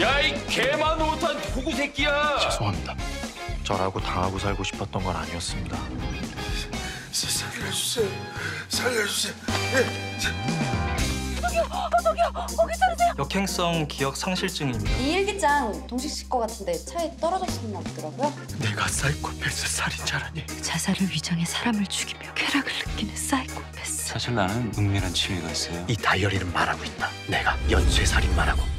야 이 개만 못한 호구 새끼야. 죄송합니다. 저라고 당하고 살고 싶었던 건 아니었습니다. 살려주세요. 살려주세요. 예, 역행성 기억 상실증입니다. 이 일기장 동식 씨 거 같은데 차에 떨어졌었나 보더라고요. 내가 사이코패스 살인자라니. 자살을 위장해 사람을 죽이며 쾌락을 느끼는 사이코패스. 사실 나는 은밀한 취미가 있어요. 이 다이어리는 말하고 있다. 내가 연쇄 살인마라고.